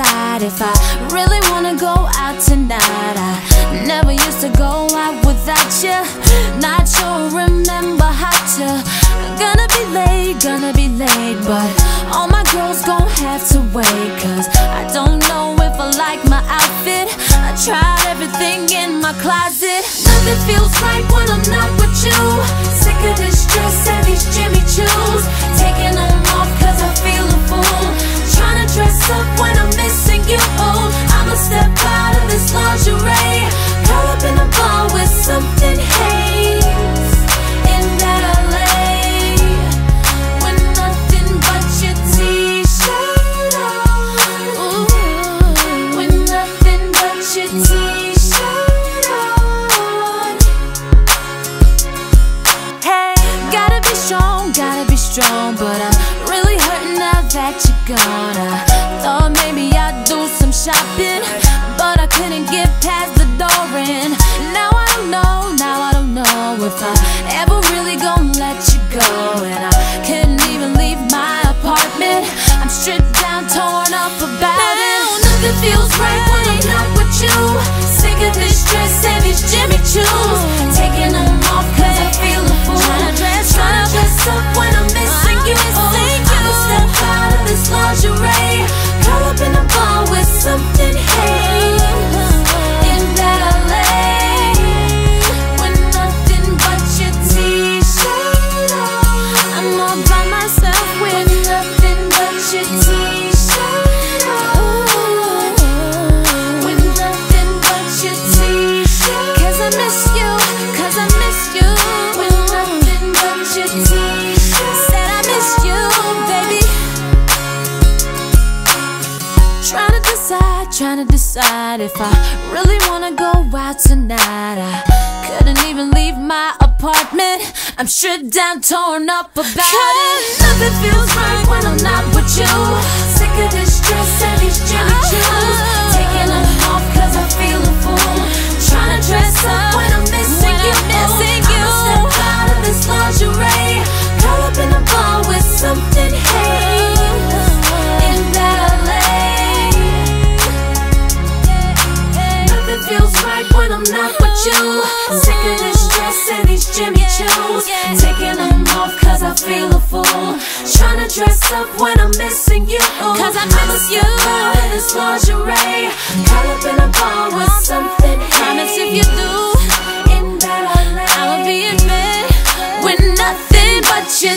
if I really wanna go out tonight. I never used to go out without you. Not sure, remember how to. Gonna be late, gonna be late, but all my girls gon' have to wait. Cause I don't know if I like my outfit. I tried everything in my closet. Nothing feels right when I'm not with you. Sick of this dress and these Jimmy Choos. I thought maybe I'd do some shopping, but I couldn't get past the door, and now I don't know, now I don't know if I ever really gonna let you go, and I couldn't even leave my apartment. I'm stripped down, torn up about it. Nothing feels right when I'm not with you. Sick of this dress and these Jimmy Choos. Trying to decide, trying to decide if I really wanna go out tonight. I couldn't even leave my apartment. I'm stripped down, torn up about it. Nothing feels right when I'm not with you. Sick of this dress and these Jimmy Choos. Taking them off cause I feel a fool. Trying to dress up I'm not with you. Sick of this dress and these Jimmy Choos. Taking them off cause I feel a fool. Trying to dress up when I'm missing you. Cause I miss you. in this lingerie. Curl up in a bar with something Promise if you do. In that LA. I'ma be in bed with nothing but your